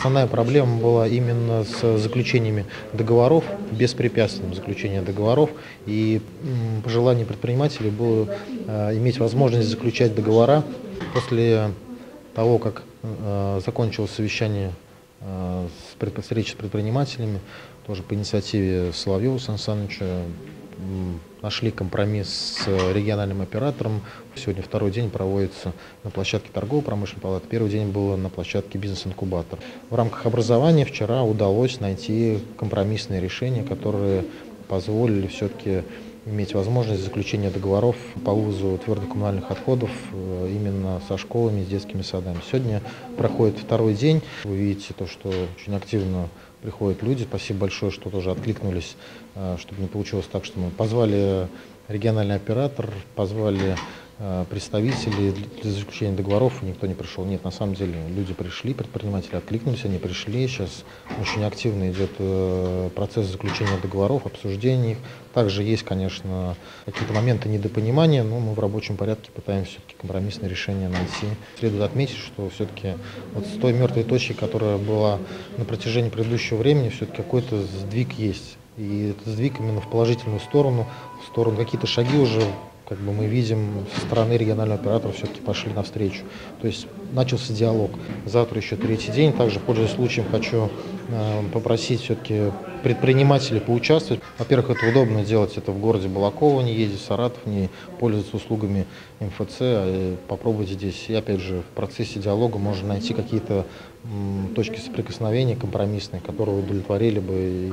основная проблема была именно с заключениями договоров, беспрепятственным заключением договоров. И пожелание предпринимателей было э, иметь возможность заключать договора после того, как э, закончилось совещание э, с, предпринимателями, тоже по инициативе Соловьева Сан Саныча, нашли компромисс с региональным оператором. Сегодня второй день проводится на площадке торгово-промышленной палаты. Первый день был на площадке бизнес-инкубатор. В рамках образования вчера удалось найти компромиссные решения, которые позволили все-таки иметь возможность заключения договоров по вывозу твердых коммунальных отходов э, именно со школами, с детскими садами. Сегодня проходит второй день. Вы видите то, что очень активно приходят люди. Спасибо большое, что тоже откликнулись, э, чтобы не получилось так, что мы позвали региональный оператор, позвали представителей для заключения договоров, никто не пришел. Нет, на самом деле люди пришли, предприниматели откликнулись, они пришли. Сейчас очень активно идет э, процесс заключения договоров, обсуждения их. Также есть, конечно, какие-то моменты недопонимания, но мы в рабочем порядке пытаемся все-таки компромиссное решение найти. Следует отметить, что все-таки вот с той мертвой точки, которая была на протяжении предыдущего времени, все-таки какой-то сдвиг есть. И этот сдвиг именно в положительную сторону, в сторону какие-то шаги уже как бы мы видим со стороны регионального оператора все-таки пошли навстречу. То есть начался диалог. Завтра еще третий день. Также, пользуясь случаем, хочу э, попросить все-таки предпринимателей поучаствовать. Во-первых, это удобно делать это в городе Балаково, не ездить в Саратов, не пользоваться услугами МФЦ, а попробовать здесь. И опять же, в процессе диалога можно найти какие-то точки соприкосновения компромиссные, которые удовлетворили бы и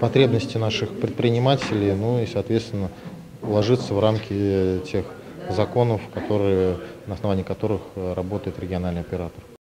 потребности наших предпринимателей, ну и, соответственно, ложится в рамки тех законов, которые, на основании которых работает региональный оператор.